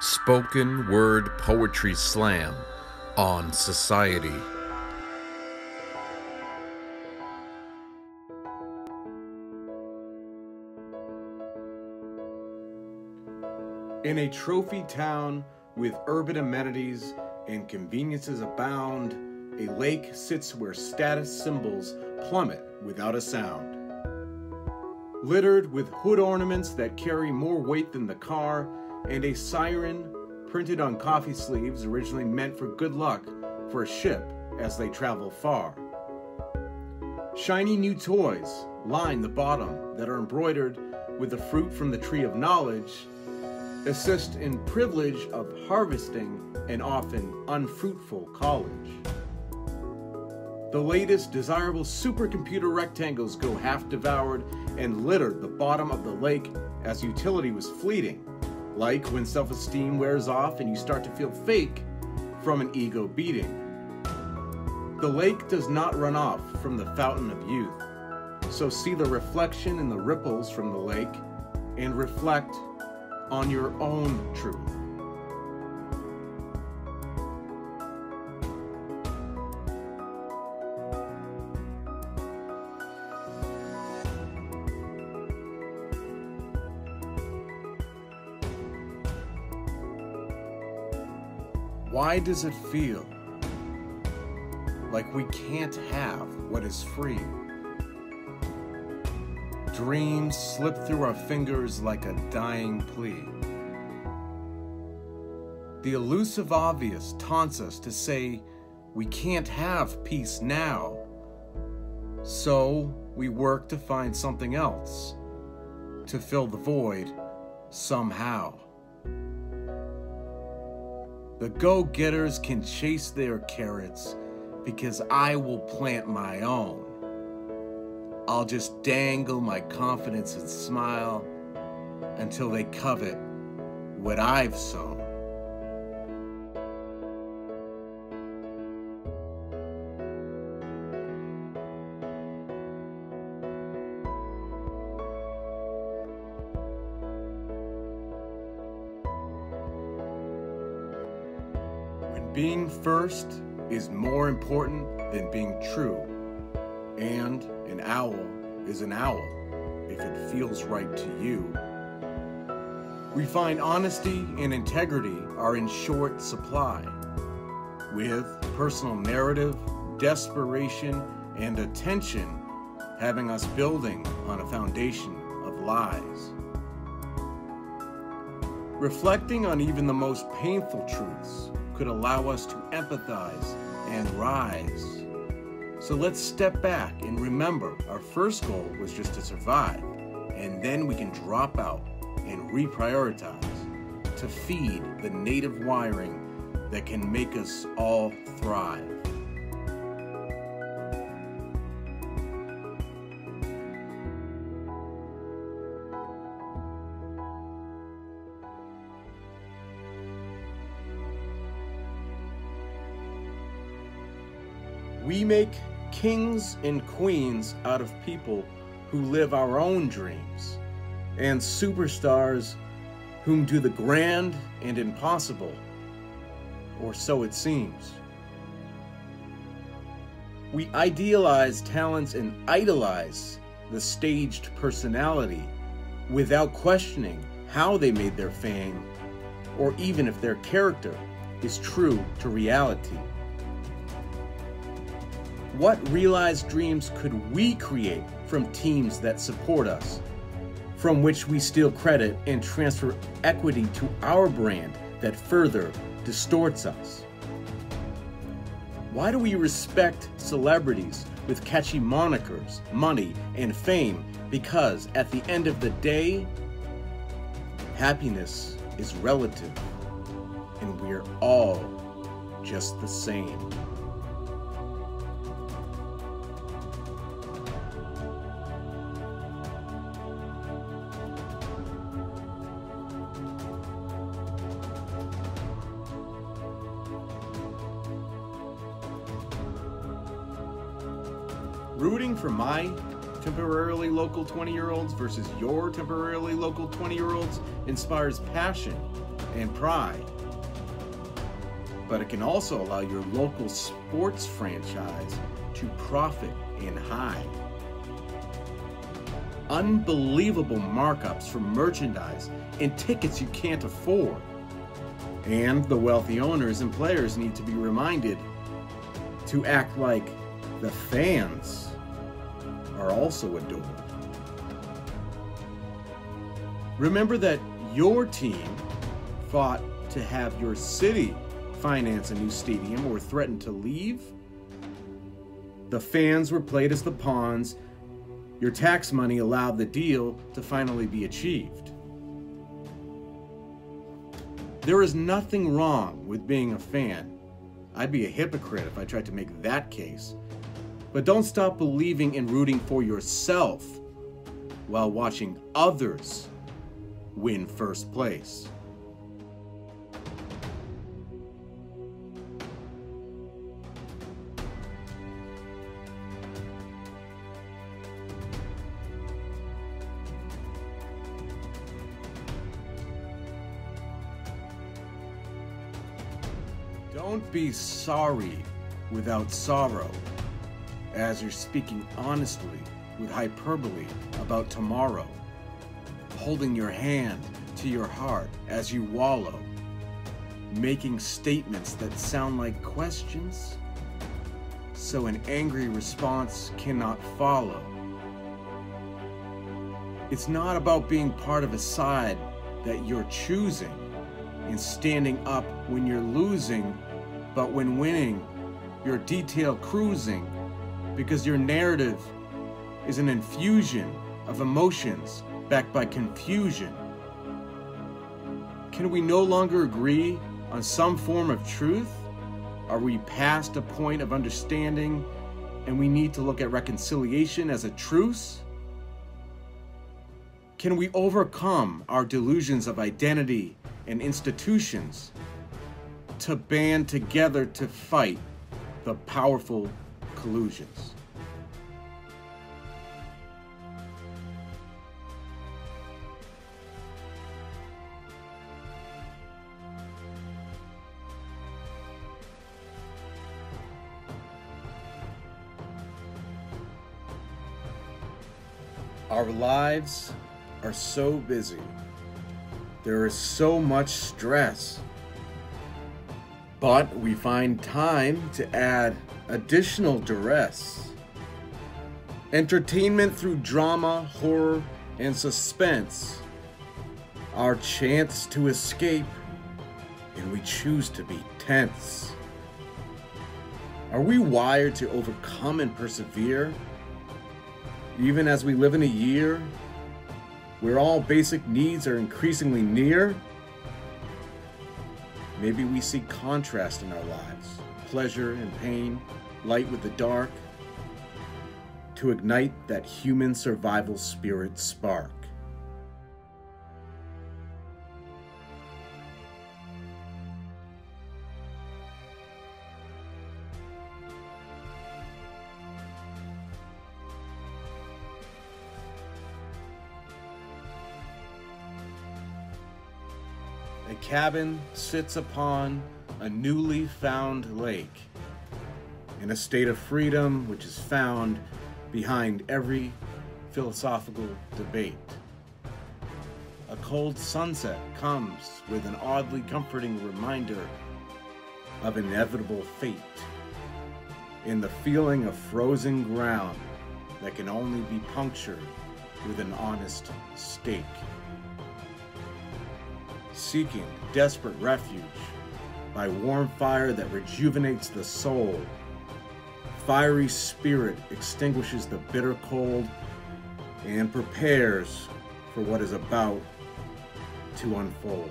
Spoken Word Poetry Slam on Society. In a trophy town with urban amenities and conveniences abound, a lake sits where status symbols plummet without a sound. Littered with hood ornaments that carry more weight than the car, and a siren printed on coffee sleeves originally meant for good luck for a ship as they travel far. Shiny new toys line the bottom that are embroidered with the fruit from the tree of knowledge, assist in privilege of harvesting an often unfruitful college. The latest desirable supercomputer rectangles go half devoured and litter the bottom of the lake as utility was fleeting, like when self esteem wears off and you start to feel fake from an ego beating. The lake does not run off from the fountain of youth, so see the reflection in the ripples from the lake and reflect on your own truth. Why does it feel like we can't have what is free? Dreams slip through our fingers like a dying plea. The elusive obvious taunts us to say we can't have peace now. So we work to find something else to fill the void somehow. The go getters can chase their carrots because I will plant my own. I'll just dangle my confidence and smile until they covet what I've sown. Being first is more important than being true, and an owl is an owl if it feels right to you. We find honesty and integrity are in short supply, with personal narrative, desperation, and attention having us building on a foundation of lies. Reflecting on even the most painful truths could allow us to empathize and rise. So let's step back and remember our first goal was just to survive, and then we can drop out and reprioritize to feed the native wiring that can make us all thrive. We make kings and queens out of people who live our own dreams, and superstars whom do the grand and impossible, or so it seems. We idealize talents and idolize the staged personality without questioning how they made their fame, or even if their character is true to reality. What realized dreams could we create from teams that support us, from which we steal credit and transfer equity to our brand that further distorts us? Why do we respect celebrities with catchy monikers, money, and fame? Because at the end of the day, happiness is relative, and we're all just the same. Rooting for my temporarily local 20 year olds versus your temporarily local 20 year olds inspires passion and pride. But it can also allow your local sports franchise to profit and hide. Unbelievable markups for merchandise and tickets you can't afford. And the wealthy owners and players need to be reminded to act like the fans are also adored. Remember that your team fought to have your city finance a new stadium or threatened to leave. The fans were played as the pawns. Your tax money allowed the deal to finally be achieved. There is nothing wrong with being a fan. I'd be a hypocrite if I tried to make that case. But don't stop believing and rooting for yourself while watching others win first place. Don't be sorry without sorrow, as you're speaking honestly with hyperbole about tomorrow, holding your hand to your heart as you wallow, making statements that sound like questions, so an angry response cannot follow. It's not about being part of a side that you're choosing and standing up when you're losing but when winning, you're detail cruising because your narrative is an infusion of emotions backed by confusion. Can we no longer agree on some form of truth? Are we past a point of understanding and we need to look at reconciliation as a truce? Can we overcome our delusions of identity and institutions to band together to fight the powerful collusions. Our lives are so busy. There is so much stress but we find time to add additional duress. Entertainment through drama, horror, and suspense. Our chance to escape, and we choose to be tense. Are we wired to overcome and persevere? Even as we live in a year where all basic needs are increasingly near? Maybe we seek contrast in our lives, pleasure and pain, light with the dark, to ignite that human survival spirit spark. A cabin sits upon a newly found lake in a state of freedom which is found behind every philosophical debate. A cold sunset comes with an oddly comforting reminder of inevitable fate in the feeling of frozen ground that can only be punctured with an honest stake seeking desperate refuge by warm fire that rejuvenates the soul. Fiery spirit extinguishes the bitter cold and prepares for what is about to unfold.